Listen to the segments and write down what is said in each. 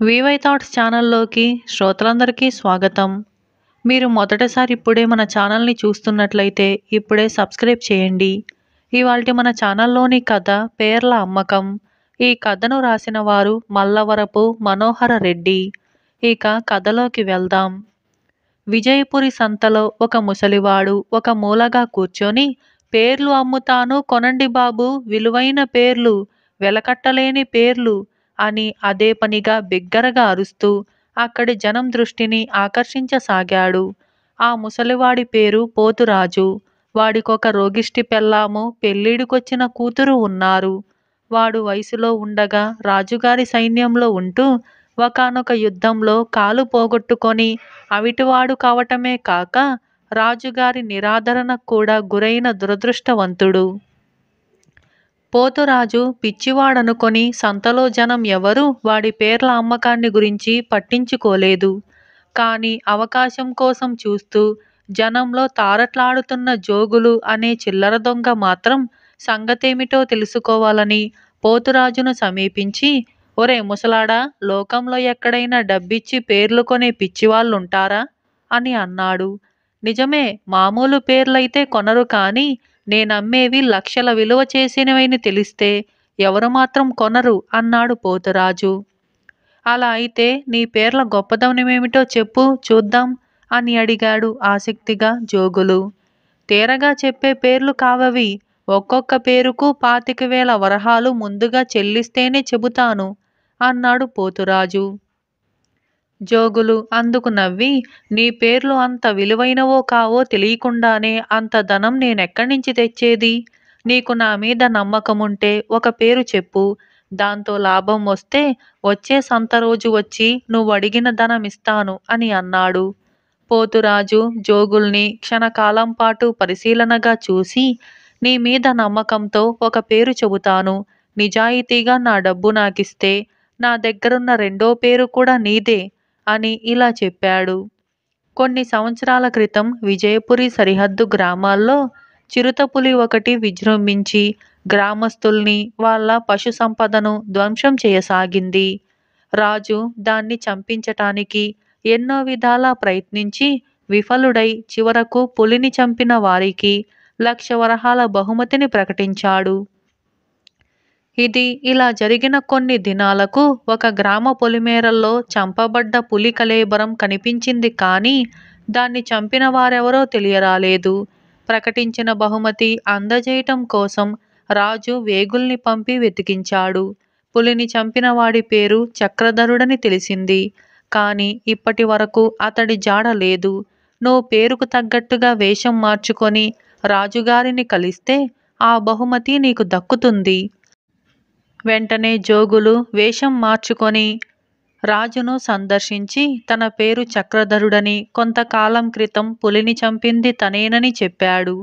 VY thoughts ఛానల్లోకి శ్రోతలందరికీ స్వాగతం. మీరు మొదటిసారి ఇప్పుడే మన ఛానల్ని చూస్తున్నట్లయితే ఇప్పుడే సబ్స్క్రైబ్ చేయండి. ఇవాళ మన ఛానల్లోని కథ పేర్ల అమ్మకం. ఈ కథను రాసిన వారు మల్లవరపు మనోహర రెడ్డి. ఇక కథలోకి వెళ్దాం. విజయపురి సంతలో ఒక ముసలివాడు ఒక మూలగా కూర్చొని పేర్లు అమ్ముతాను కొనండి బాబు విలువైన పేర్లు వెలకట్టలేని పేర్లు అని అదే పనిగా బిగ్గరగా అరుస్తూ అక్కడి జనం దృష్టిని ఆకర్షించసాగాడు. ఆ ముసలివాడి పేరు పోతురాజు. వాడికొక రోగిష్టి పెళ్ళాము పెళ్ళిడికొచ్చిన కూతురు ఉన్నారు. వాడు వయసులో ఉండగా రాజుగారి సైన్యంలో ఉంటూ ఒకానొక యుద్ధంలో కాలు పోగొట్టుకొని అవిటివాడు కావటమే కాక రాజుగారి నిరాదరణకు కూడా గురైన దురదృష్టవంతుడు. పోతురాజు పిచ్చివాడనుకొని సంతలో జనం ఎవరూ వాడి పేర్ల అమ్మకాన్ని గురించి పట్టించుకోలేదు. కానీ అవకాశం కోసం చూస్తూ జనంలో తారట్లాడుతున్న జోగులు అనే చిల్లర దొంగ మాత్రం సంగతేమిటో తెలుసుకోవాలని పోతురాజును సమీపించి ఒరే ముసలాడా లోకంలో ఎక్కడైనా డబ్బిచ్చి పేర్లు కొనే పిచ్చివాళ్ళుంటారా? అని అన్నాడు. నిజమే మామూలు పేర్లైతే కొనరు కానీ నేనమ్మేవి లక్షల విలువ చేసినవని తెలిస్తే ఎవరు మాత్రం కొనరు అన్నాడు పోతురాజు. అలా అయితే నీ పేర్ల గొప్పదనమేమిటో చెప్పు చూద్దాం అని అడిగాడు ఆసక్తిగా జోగులు. తేరగా చెప్పే పేర్లు కావవి ఒక్కొక్క పేరుకు పాతిక వేల వరహాలు ముందుగా చెల్లిస్తేనే చెబుతాను అన్నాడు పోతురాజు. జోగులు అందుకు నవ్వి నీ పేర్లు అంత విలువైనవో కావో తెలియకుండానే అంత ధనం నేనెక్కడి నుంచి తెచ్చేది? నీకు నా మీద నమ్మకముంటే ఒక పేరు చెప్పు. దాంతో లాభం వస్తే వచ్చే సంత రోజు వచ్చి నువ్వు అడిగిన ధనం ఇస్తాను అని అన్నాడు. పోతురాజు జోగుల్ని క్షణకాలం పాటు పరిశీలనగా చూసి నీ మీద నమ్మకంతో ఒక పేరు చెబుతాను. నిజాయితీగా నా డబ్బు నాకిస్తే నా దగ్గరున్న రెండో పేరు కూడా నీదే. అని ఇలా చెప్పాడు. కొన్ని సంవత్సరాల క్రితం విజయపురి సరిహద్దు గ్రామాల్లో చిరుతపులి ఒకటి విజృంభించి గ్రామస్తుల్ని వాళ్ళ పశు సంపదను ధ్వంసం చేయసాగింది. రాజు దాన్ని చంపించటానికి ఎన్నో విధాలా ప్రయత్నించి విఫలుడై చివరకు పులిని చంపిన వారికి లక్ష వరహాల బహుమతిని ప్రకటించాడు. ఇది ఇలా జరిగిన కొన్ని దినాలకు ఒక గ్రామ పొలిమేరల్లో చంపబడ్డ పులి కలేబరం కనిపించింది కానీ దాన్ని చంపిన వారెవరో తెలియరాలేదు. ప్రకటించిన బహుమతి అందజేయటం కోసం రాజు వేగుల్ని పంపి వెతికించాడు. పులిని చంపిన వాడి పేరు చక్రధరుడని తెలిసింది. కానీ ఇప్పటి వరకు అతడి జాడ లేదు. నువ్వు పేరుకు తగ్గట్టుగా వేషం మార్చుకొని రాజుగారిని కలిస్తే ఆ బహుమతి నీకు దక్కుతుంది. వెంటనే జోగులు వేషం మార్చుకొని రాజును సందర్శించి తన పేరు చక్రధరుడని కొంతకాలం క్రితం పులిని చంపింది తనేనని చెప్పాడు.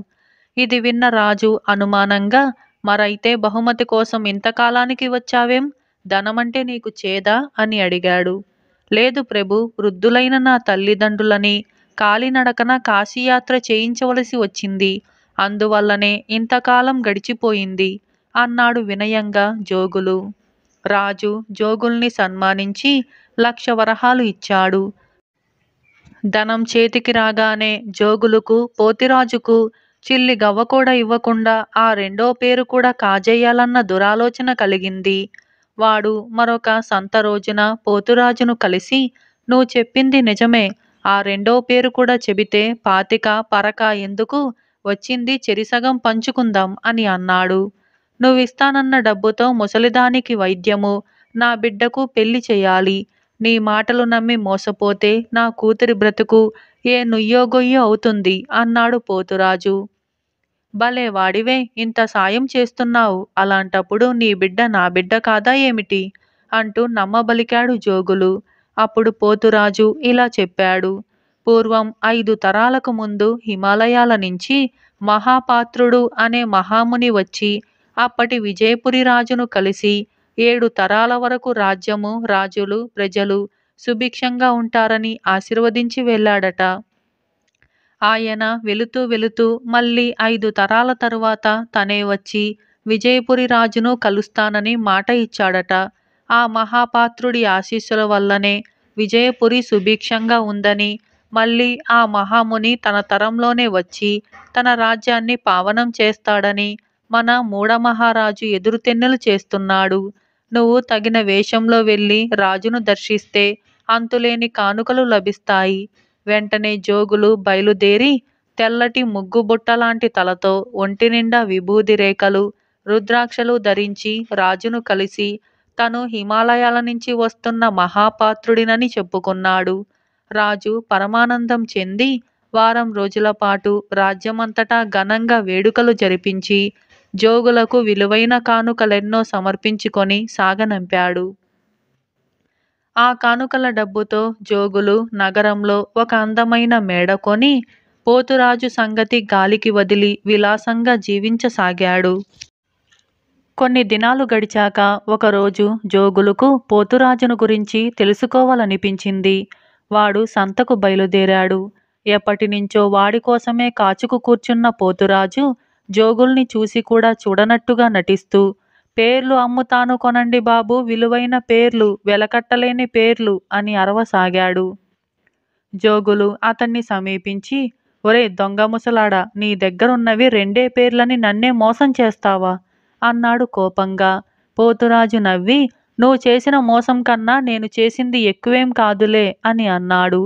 ఇది విన్న రాజు అనుమానంగా మరైతే బహుమతి కోసం ఇంతకాలానికి వచ్చావేం? ధనమంటే నీకు చేదా అని అడిగాడు. లేదు ప్రభు వృద్ధులైన నా తల్లిదండ్రులని కాలినడకన కాశీయాత్ర చేయించవలసి వచ్చింది. అందువల్లనే ఇంతకాలం గడిచిపోయింది. అన్నాడు వినయంగా జోగులు. రాజు జోగుల్ని సన్మానించి లక్ష వరహాలు ఇచ్చాడు. ధనం చేతికి రాగానే జోగులకు పోతిరాజుకు చిల్లి గవ్వ కూడా ఇవ్వకుండా ఆ రెండో పేరు కూడా కాజేయాలన్న దురాలోచన కలిగింది. వాడు మరొక సంత రోజున పోతురాజును కలిసి నువ్వు చెప్పింది నిజమే. ఆ రెండో పేరు కూడా చెబితే పాతిక పరక ఎందుకు? వచ్చింది చెరిసగం పంచుకుందాం అని అన్నాడు. నువ్విస్తానన్న డబ్బుతో ముసలిదానికి వైద్యము నా బిడ్డకు పెళ్ళి చేయాలి. నీ మాటలు నమ్మి మోసపోతే నా కూతురి బ్రతుకు ఏ నుయ్యోగొయ్యో అవుతుంది అన్నాడు పోతురాజు. భలే వాడివే ఇంత సాయం చేస్తున్నావు అలాంటప్పుడు నీ బిడ్డ నా బిడ్డ కాదా ఏమిటి? అంటూ నమ్మబలికాడు జోగులు. అప్పుడు పోతురాజు ఇలా చెప్పాడు. పూర్వం ఐదు తరాలకు ముందు హిమాలయాల నుంచి మహాపాత్రుడు అనే మహాముని వచ్చి అప్పటి విజయపురి రాజును కలిసి ఏడు తరాల వరకు రాజ్యము రాజులు ప్రజలు సుభిక్షంగా ఉంటారని ఆశీర్వదించి వెళ్ళాడట. ఆయన వెళుతూ వెళుతూ మళ్ళీ ఐదు తరాల తరువాత తనే వచ్చి విజయపురి రాజును కలుస్తానని మాట ఇచ్చాడట. ఆ మహాపాత్రుడి ఆశీస్సుల వల్లనే విజయపురి సుభిక్షంగా ఉందని మళ్ళీ ఆ మహాముని తన తరంలోనే వచ్చి తన రాజ్యాన్ని పావనం చేస్తాడని మన మూఢమహారాజు ఎదురుతెన్నులు చేస్తున్నాడు. నువ్వు తగిన వేషంలో వెళ్ళి రాజును దర్శిస్తే అంతులేని కానుకలు లభిస్తాయి. వెంటనే జోగులు బయలుదేరి తెల్లటి ముగ్గుబుట్టలాంటి తలతో ఒంటి నిండా విభూది రేఖలు రుద్రాక్షలు ధరించి రాజును కలిసి తను హిమాలయాల నుంచి వస్తున్న మహాపాత్రుడినని చెప్పుకున్నాడు. రాజు పరమానందం చెంది వారం రోజుల పాటు రాజ్యమంతటా ఘనంగా వేడుకలు జరిపించి జోగులకు విలువైన కానుకలెన్నో సమర్పించుకొని సాగనంపాడు. ఆ కానుకల డబ్బుతో జోగులు నగరంలో ఒక అందమైన మేడ కొని పోతురాజు సంగతి గాలికి వదిలి విలాసంగా జీవించసాగాడు. కొన్ని దినాలు గడిచాక ఒకరోజు జోగులకు పోతురాజును గురించి తెలుసుకోవాలనిపించింది. వాడు సంతకు బయలుదేరాడు. ఎప్పటినుంచో వాడి కోసమే కాచుకు కూర్చున్న పోతురాజు జోగుల్ని చూసి కూడా చూడనట్టుగా నటిస్తూ పేర్లు అమ్ముతాను కొనండి బాబు విలువైన పేర్లు వెలకట్టలేని పేర్లు అని అరవసాగాడు. జోగులు అతన్ని సమీపించి ఒరే దొంగ ముసలాడా నీ దగ్గరున్నవి రెండే పేర్లని నన్నే మోసం చేస్తావా? అన్నాడు కోపంగా. పోతురాజు నవ్వి నువ్వు చేసిన మోసం కన్నా నేను చేసింది ఎక్కువేం కాదులే అని అన్నాడు.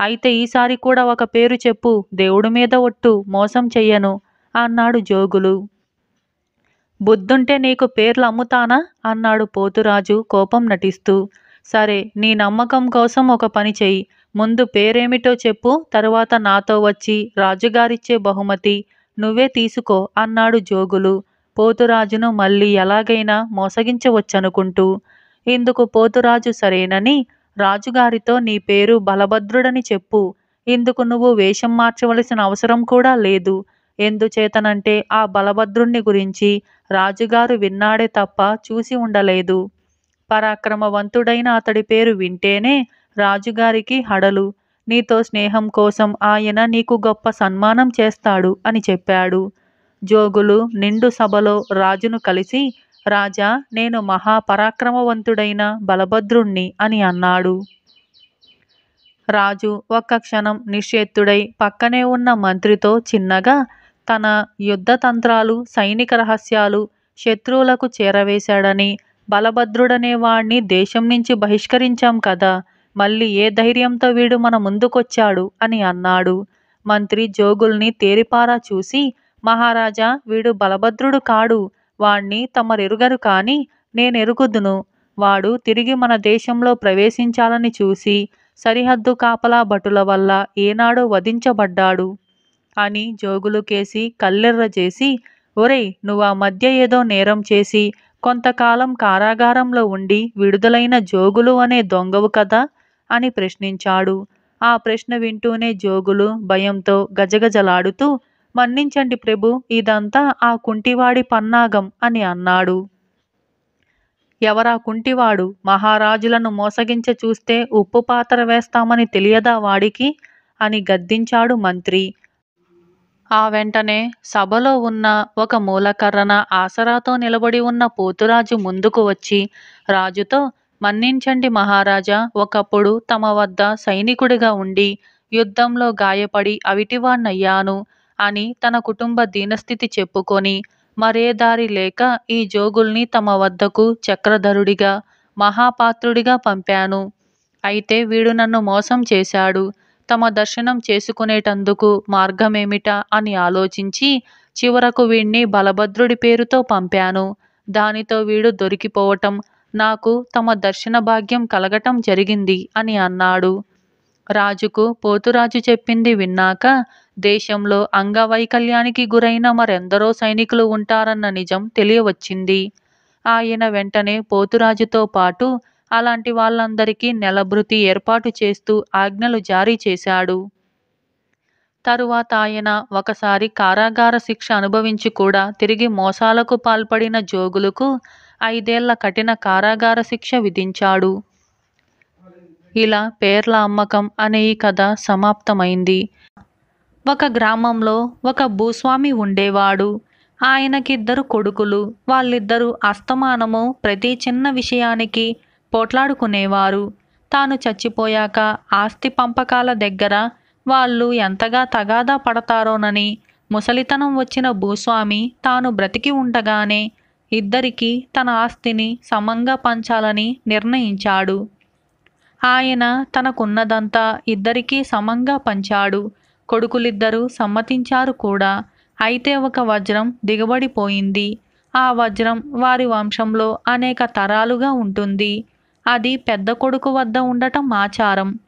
అయితే ఈసారి కూడా ఒక పేరు చెప్పు దేవుడి మీద ఒట్టు మోసం చెయ్యను. అన్నాడు జోగులు. బుద్ధుంటే నీకు పేర్లు అమ్ముతానా? అన్నాడు పోతురాజు కోపం నటిస్తూ. సరే నీ నమ్మకం కోసం ఒక పని చెయ్యి. ముందు పేరేమిటో చెప్పు తరువాత నాతో వచ్చి రాజుగారిచ్చే బహుమతి నువ్వే తీసుకో అన్నాడు జోగులు. పోతురాజును మళ్ళీ ఎలాగైనా మోసగించవచ్చనుకుంటూ. ఇందుకు పోతురాజు సరేనని రాజుగారితో నీ పేరు బలభద్రుడని చెప్పు. ఇందుకు నువ్వు వేషం మార్చవలసిన అవసరం కూడా లేదు. ఎందుచేతనంటే ఆ బలభద్రుణ్ణి గురించి రాజుగారు విన్నాడే తప్ప చూసి ఉండలేదు. పరాక్రమవంతుడైన అతడి పేరు వింటేనే రాజుగారికి హడలు. నీతో స్నేహం కోసం ఆయన నీకు గొప్ప సన్మానం చేస్తాడు అని చెప్పాడు. జోగులు నిండు సభలో రాజును కలిసి రాజా నేను మహాపరాక్రమవంతుడైన బలభద్రుణ్ణి అని అన్నాడు. రాజు ఒక్క క్షణం నిశ్చేత్తుడై పక్కనే ఉన్న మంత్రితో చిన్నగా తన యుద్ధ తంత్రాలు సైనిక రహస్యాలు శత్రువులకు చేరవేశాడని బలభద్రుడనే వాణ్ణి దేశం నుంచి బహిష్కరించాం కదా మళ్ళీ ఏ ధైర్యంతో వీడు మన ముందుకొచ్చాడు అని అన్నాడు. మంత్రి జోగుల్ని తేరిపారా చూసి మహారాజా వీడు బలభద్రుడు కాడు వాణ్ణి తమరెరుగరు కాని నేనెరుగుదును. వాడు తిరిగి మన దేశంలో ప్రవేశించాలని చూసి సరిహద్దు కాపలా భటుల వల్ల ఏనాడో వధించబడ్డాడు. అని జోగులుకేసి కల్లెర్ర చేసి ఒరేయ్ నువ్వు ఆ మధ్య ఏదో నేరం చేసి కొంతకాలం కారాగారంలో ఉండి విడుదలైన జోగులు అనే దొంగవు కదా? అని ప్రశ్నించాడు. ఆ ప్రశ్న వింటూనే జోగులు భయంతో గజగజలాడుతూ మన్నించండి ప్రభు ఇదంతా ఆ కుంటివాడి పన్నాగం అని అన్నాడు. ఎవరా కుంటివాడు? మహారాజులను మోసగించ చూస్తే ఉప్పు పాత్ర వేస్తామని తెలియదా వాడికి? అని గద్దించాడు మంత్రి. ఆ వెంటనే సభలో ఉన్న ఒక మూలకర్రన ఆసరాతో నిలబడి ఉన్న పోతురాజు ముందుకు వచ్చి రాజుతో మన్నించండి మహారాజా. ఒకప్పుడు తమ వద్ద సైనికుడిగా ఉండి యుద్ధంలో గాయపడి అవిటివాణ్ణయ్యాను అని తన కుటుంబ దీనస్థితి చెప్పుకొని మరే దారి లేక ఈ జోగుల్ని తమ వద్దకు చక్రధరుడిగా మహాపాత్రుడిగా పంపాను. అయితే వీడు నన్ను మోసం చేశాడు. తమ దర్శనం చేసుకునేటందుకు మార్గమేమిటా అని ఆలోచించి చివరకు వీణ్ణి బలభద్రుడి పేరుతో పంపాను. దానితో వీడు దొరికిపోవటం నాకు తమ దర్శన భాగ్యం కలగటం జరిగింది అని అన్నాడు. రాజుకు పోతురాజు చెప్పింది విన్నాక దేశంలో అంగవైకల్యానికి గురైన మరెందరో సైనికులు ఉంటారన్న నిజం తెలియవచ్చింది. ఆయన వెంటనే పోతురాజుతో పాటు అలాంటి వాళ్ళందరికీ నెలభృతి ఏర్పాటు చేస్తూ ఆజ్ఞలు జారీ చేశాడు. తరువాత ఆయన ఒకసారి కారాగార శిక్ష అనుభవించి కూడా తిరిగి మోసాలకు పాల్పడిన జోగులకు ఐదేళ్ళ కఠిన కారాగార శిక్ష విధించాడు. ఇలా పేర్ల అమ్మకం అనే ఈ కథ సమాప్తమైంది. ఒక గ్రామంలో ఒక భూస్వామి ఉండేవాడు. ఆయనకిద్దరు కొడుకులు. వాళ్ళిద్దరూ అస్తమానము ప్రతి చిన్న విషయానికి పోట్లాడుకునేవారు. తాను చచ్చిపోయాక ఆస్తి పంపకాల దగ్గర వాళ్ళు ఎంతగా తగాదా పడతారోనని ముసలితనం వచ్చిన భూస్వామి తాను బ్రతికి ఉండగానే ఇద్దరికీ తన ఆస్తిని సమంగా పంచాలని నిర్ణయించాడు. ఆయన తనకున్నదంతా ఇద్దరికీ సమంగా పంచాడు. కొడుకులిద్దరూ సమ్మతించారు కూడా. అయితే ఒక వజ్రం దిగబడిపోయింది. ఆ వజ్రం వారి వంశంలో అనేక తరాలుగా ఉంటుంది. అది పెద్ద కొడుకు వద్ద ఉండటం ఆచారం.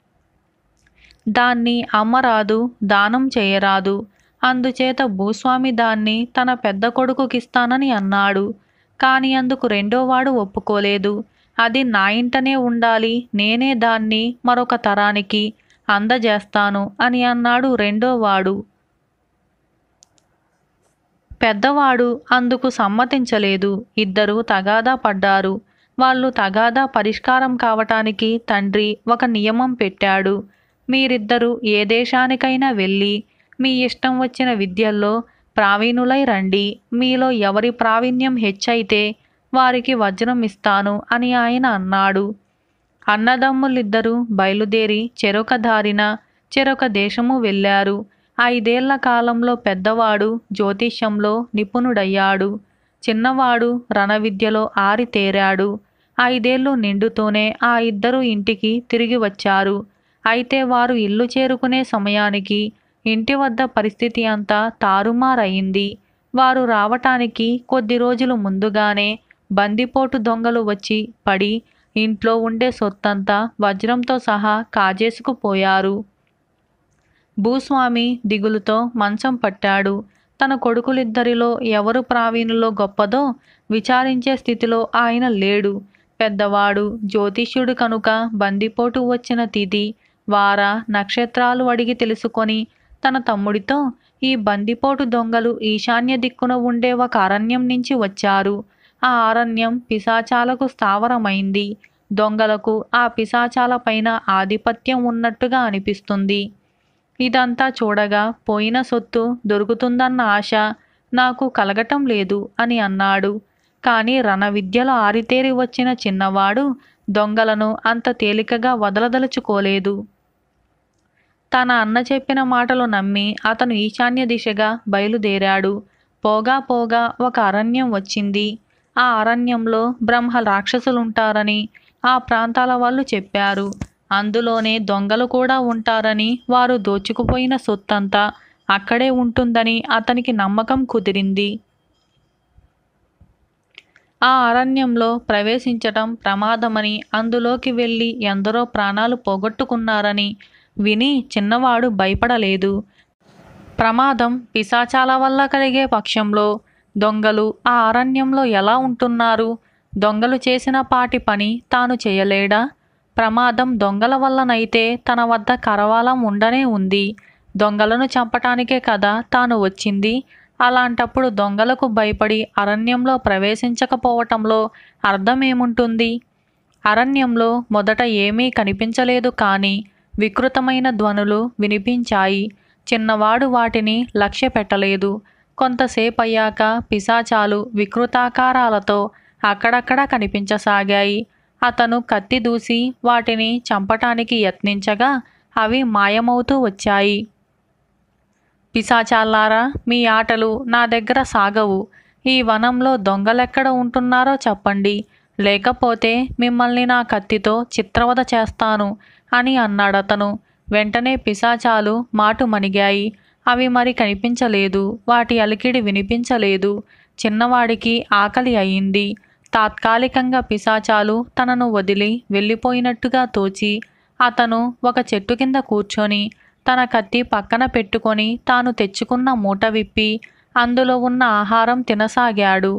దాన్ని అమ్మరాదు దానం చేయరాదు. అందుచేత భూస్వామి దాన్ని తన పెద్ద కొడుకుకిస్తానని అన్నాడు. కానీ అందుకు రెండోవాడు ఒప్పుకోలేదు. అది నా ఇంటనే ఉండాలి నేనే దాన్ని మరొక తరానికి అందజేస్తాను అని అన్నాడు రెండోవాడు పెద్దవాడు అందుకు సమ్మతించలేదు. ఇద్దరు తగాదా పడ్డారు. వాళ్ళు తగాదా పరిష్కారం కావటానికి తండ్రి ఒక నియమం పెట్టాడు. మీరిద్దరూ ఏ దేశానికైనా వెళ్ళి మీ ఇష్టం వచ్చిన విద్యల్లో ప్రావీణులై రండి. మీలో ఎవరి ప్రావీణ్యం హెచ్చైతే వారికి వజ్రం ఇస్తాను అని ఆయన అన్నాడు. అన్నదమ్ములిద్దరూ బయలుదేరి చెరొక దారిన చెరొక దేశము వెళ్ళారు. ఐదేళ్ళ కాలంలో పెద్దవాడు జ్యోతిష్యంలో నిపుణుడయ్యాడు. చిన్నవాడు రణవిద్యలో ఆరితేరాడు. ఐదేళ్ళు నిండుతూనే ఆ ఇద్దరు ఇంటికి తిరిగి వచ్చారు. అయితే వారు ఇల్లు చేరుకునే సమయానికి ఇంటి వద్ద పరిస్థితి అంతా తారుమారయింది. వారు రావటానికి కొద్ది రోజులు ముందుగానే బందిపోటు దొంగలు వచ్చి పడి ఇంట్లో ఉండే సొత్తంతా వజ్రంతో సహా కాజేసుకుపోయారు భూస్వామి దిగులుతో మంచం పట్టాడు. తన కొడుకులిద్దరిలో ఎవరు ప్రావీణులో గొప్పదో విచారించే స్థితిలో ఆయన లేడు. పెద్దవాడు జ్యోతిష్యుడు కనుక బందిపోటు వచ్చిన తిథి వార నక్షత్రాలు అడిగి తెలుసుకొని తన తమ్ముడితో ఈ బందిపోటు దొంగలు ఈశాన్య దిక్కున ఉండే ఒక అరణ్యం నుంచి వచ్చారు. ఆ అరణ్యం పిశాచాలకు స్థావరమైంది. దొంగలకు ఆ పిశాచాల పైన ఆధిపత్యం ఉన్నట్టుగా అనిపిస్తుంది. ఇదంతా చూడగా పోయిన సొత్తు దొరుకుతుందన్న ఆశ నాకు కలగటం లేదు అని అన్నాడు. కానీ రణ విద్యలో ఆరితేరి వచ్చిన చిన్నవాడు దొంగలను అంత తేలికగా వదలదలుచుకోలేదు. తన అన్న చెప్పిన మాటలు నమ్మి అతను ఈశాన్య దిశగా బయలుదేరాడు. పోగా పోగా ఒక అరణ్యం వచ్చింది. ఆ అరణ్యంలో బ్రహ్మ రాక్షసులుంటారని ఆ ప్రాంతాల వాళ్ళు చెప్పారు. అందులోనే దొంగలు కూడా ఉంటారని వారు దోచుకుపోయిన సొత్తంతా అక్కడే ఉంటుందని అతనికి నమ్మకం కుదిరింది. ఆ అరణ్యంలో ప్రవేశించటం ప్రమాదమని అందులోకి వెళ్ళి ఎందరో ప్రాణాలు పోగొట్టుకున్నారని విని చిన్నవాడు భయపడలేదు. ప్రమాదం పిశాచాల వల్ల కలిగే పక్షంలో దొంగలు ఆ అరణ్యంలో ఎలా ఉంటున్నారు? దొంగలు చేసిన పాటి పని తాను చేయలేడా? ప్రమాదం దొంగల వల్లనైతే తన వద్ద కరవాలం ఉండనే ఉంది. దొంగలను చంపటానికే కదా తాను వచ్చింది? అలాంటప్పుడు దొంగలకు భయపడి అరణ్యంలో ప్రవేశించకపోవటంలో అర్థమేముంటుంది? అరణ్యంలో మొదట ఏమీ కనిపించలేదు కానీ వికృతమైన ధ్వనులు వినిపించాయి. చిన్నవాడు వాటిని లక్ష్య పెట్టలేదు కొంతసేపు అయ్యాక పిశాచాలు వికృతాకారాలతో అక్కడక్కడ కనిపించసాగాయి. అతను కత్తి దూసి వాటిని చంపటానికి యత్నించగా అవి మాయమవుతూ వచ్చాయి. పిశాచాల్లారా మీ ఆటలు నా దగ్గర సాగవు. ఈ వనంలో దొంగలెక్కడ ఉంటున్నారో చెప్పండి. లేకపోతే మిమ్మల్ని నా కత్తితో చిత్రవద చేస్తాను అని అన్నాడతను. వెంటనే పిశాచాలు మాటు మణిగాయి. అవి మరి కనిపించలేదు. వాటి అలికిడి వినిపించలేదు. చిన్నవాడికి ఆకలి అయింది. తాత్కాలికంగా పిశాచాలు తనను వదిలి వెళ్ళిపోయినట్టుగా తోచి అతను ఒక చెట్టు కింద కూర్చొని తన కత్తి పక్కన పెట్టుకొని తాను తెచ్చుకున్న మూట విప్పి అందులో ఉన్న ఆహారం తినసాగాడు.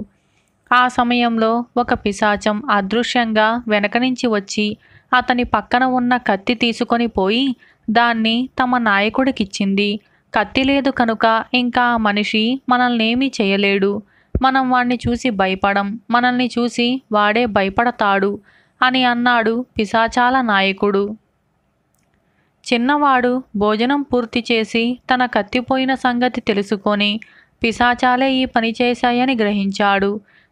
ఆ సమయంలో ఒక పిశాచం అదృశ్యంగా వెనక నుంచి వచ్చి అతని పక్కన ఉన్న కత్తి తీసుకొని పోయి దాన్ని తమ నాయకుడికిచ్చింది. కత్తి లేదు కనుక ఇంకా ఆ మనిషి మనల్నేమీ చేయలేడు. మనం వాణ్ణి చూసి భయపడం మనల్ని చూసి వాడే భయపడతాడు అని అన్నాడు పిశాచాల నాయకుడు. చిన్నవాడు భోజనం పూర్తి చేసి తన కత్తిపోయిన సంగతి తెలుసుకొని పిశాచాలే ఈ పని చేశాయని గ్రహించాడు.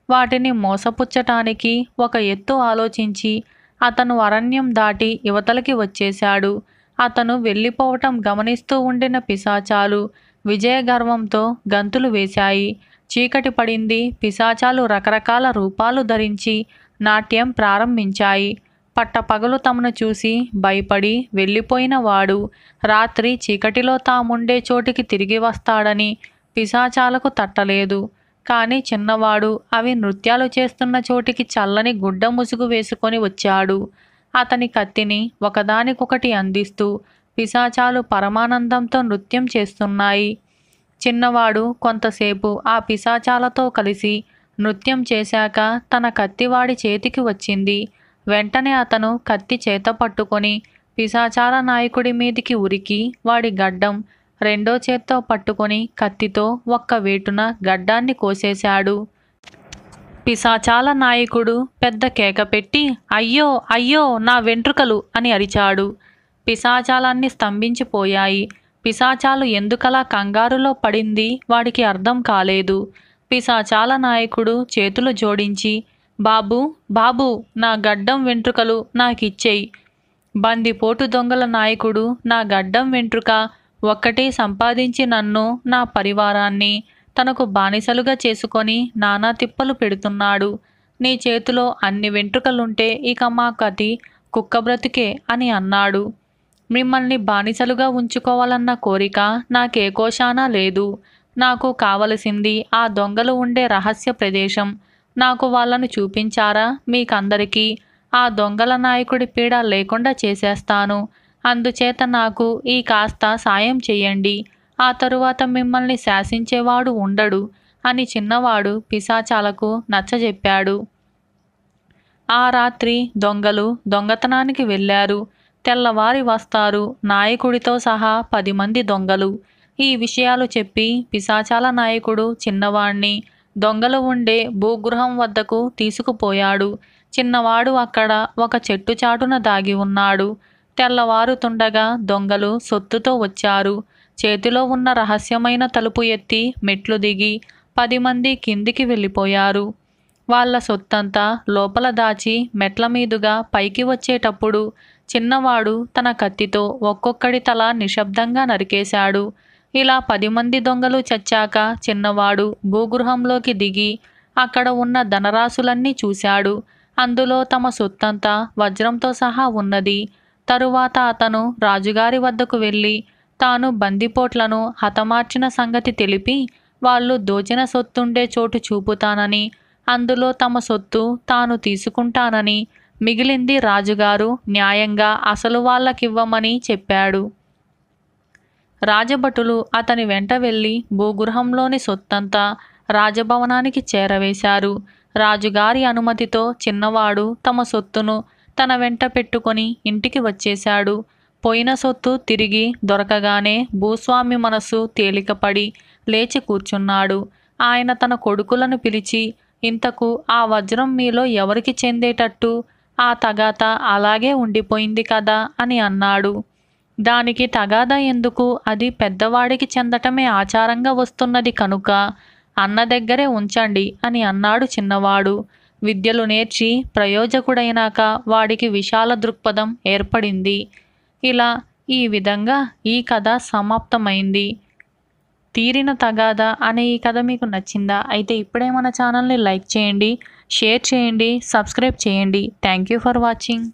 వాటిని మోసపుచ్చటానికి ఒక ఎత్తు ఆలోచించి అతను అరణ్యం దాటి యువతలకి వచ్చేశాడు. అతను వెళ్ళిపోవటం గమనిస్తూ ఉండిన పిశాచాలు విజయగర్వంతో గంతులు వేశాయి. చీకటి పడింది పిశాచాలు రకరకాల రూపాలు ధరించి నాట్యం ప్రారంభించాయి. పట్టపగలు తమను చూసి భయపడి వెళ్ళిపోయిన వాడు రాత్రి చీకటిలో తాముండే చోటికి తిరిగి వస్తాడని పిశాచాలకు తట్టలేదు. కానీ చిన్నవాడు అవి నృత్యాలు చేస్తున్న చోటికి చల్లని గుడ్డ ముసుగు వేసుకొని వచ్చాడు. అతని కత్తిని ఒకదానికొకటి అందిస్తూ పిశాచాలు పరమానందంతో నృత్యం చేస్తున్నాయి. చిన్నవాడు కొంతసేపు ఆ పిశాచాలతో కలిసి నృత్యం చేశాక తన కత్తి వాడి చేతికి వచ్చింది. వెంటనే అతను కత్తి చేత పట్టుకొని పిశాచార నాయకుడి మీదికి ఉరికి వాడి గడ్డం రెండో చేత్తో పట్టుకొని కత్తితో ఒక్క వేటున గడ్డాన్ని కోసేశాడు. పిశాచాల నాయకుడు పెద్ద కేక పెట్టి అయ్యో అయ్యో నా వెంట్రుకలు అని అరిచాడు. పిశాచాలన్నీ స్తంభించిపోయాయి. పిశాచాలు ఎందుకలా కంగారులో పడింది వాడికి అర్థం కాలేదు. పిశాచాల నాయకుడు చేతులు జోడించి బాబు బాబు నా గడ్డం వెంట్రుకలు నాకిచ్చేయి. బందిపోటు దొంగల నాయకుడు నా గడ్డం వెంట్రుక ఒక్కటే సంపాదించి నన్ను నా పరివారాన్ని తనకు బానిసలుగా చేసుకొని నానా తిప్పలు పెడుతున్నాడు. నీ చేతిలో అన్ని వెంట్రుకలుంటే ఇక మా కతి కుక్క బ్రతికే అని అన్నాడు. మిమ్మల్ని బానిసలుగా ఉంచుకోవాలన్న కోరిక నాకే కోశానా లేదు. నాకు కావలసింది ఆ దొంగలు ఉండే రహస్య ప్రదేశం. నాకు వాళ్ళను చూపించారా? మీకందరికీ ఆ దొంగల నాయకుడి పీడ లేకుండా చేసేస్తాను. అందుచేత నాకు ఈ కాస్త సాయం చెయ్యండి ఆ తరువాత మిమ్మల్ని శాసించేవాడు ఉండడు అని చిన్నవాడు పిశాచాలకు నచ్చజెప్పాడు. ఆ రాత్రి దొంగలు దొంగతనానికి వెళ్ళారు. తెల్లవారి వస్తారు. నాయకుడితో సహా పది మంది దొంగలు. ఈ విషయాలు చెప్పి పిశాచాల నాయకుడు చిన్నవాణ్ణి దొంగలు ఉండే భూగృహం వద్దకు తీసుకుపోయాడు. చిన్నవాడు అక్కడ ఒక చెట్టు చాటున దాగి ఉన్నాడు. తెల్లవారుతుండగా దొంగలు సొత్తుతో వచ్చారు. చేతిలో ఉన్న రహస్యమైన తలుపు ఎత్తి మెట్లు దిగి పది మంది కిందికి వెళ్ళిపోయారు. వాళ్ళ సొత్తంతా లోపల దాచి మెట్ల మీదుగా పైకి వచ్చేటప్పుడు చిన్నవాడు తన కత్తితో ఒక్కొక్కడి తల నిశ్శబ్దంగా నరికేశాడు. ఇలా పది మంది దొంగలు చచ్చాక చిన్నవాడు భూగృహంలోకి దిగి అక్కడ ఉన్న ధనరాశులన్నీ చూశాడు. అందులో తమ సొత్తంతా వజ్రంతో సహా ఉన్నది. తరువాత అతను రాజుగారి వద్దకు వెళ్ళి తాను బందిపోట్లను హతమార్చిన సంగతి తెలిపి వాళ్ళు దోచిన సొత్తుండే చోటు చూపుతానని అందులో తమ సొత్తు తాను తీసుకుంటానని మిగిలింది రాజుగారు న్యాయంగా అసలు వాళ్ళకివ్వమని చెప్పాడు. రాజభటులు అతని వెంట వెళ్ళి భూగృహంలోని సొత్తంతా రాజభవనానికి చేరవేశారు. రాజుగారి అనుమతితో చిన్నవాడు తమ సొత్తును తన వెంట పెట్టుకొని ఇంటికి వచ్చేశాడు. పోయిన సొత్తు తిరిగి దొరకగానే భూస్వామి మనస్సు తేలికపడి లేచి కూర్చున్నాడు. ఆయన తన కొడుకులను పిలిచి ఇంతకు ఆ వజ్రం మీలో ఎవరికి చెందేటట్టు? ఆ తగాత అలాగే ఉండిపోయింది కదా అని అన్నాడు. దానికి తగాదా ఎందుకు? అది పెద్దవాడికి చెందటమే ఆచారంగా వస్తున్నది కనుక అన్న దగ్గరే ఉంచండి అని అన్నాడు చిన్నవాడు. విద్యలు నేర్చి ప్రయోజకుడైనాక వాడికి విశాల దృక్పథం ఏర్పడింది. ఇలా ఈ విధంగా ఈ కథ సమాప్తమైంది. తీరిన తగాదా అనే ఈ కథ మీకు నచ్చిందా? అయితే ఇప్పుడే మన ఛానల్ని లైక్ చేయండి షేర్ చేయండి సబ్స్క్రైబ్ చేయండి. Thank you for watching.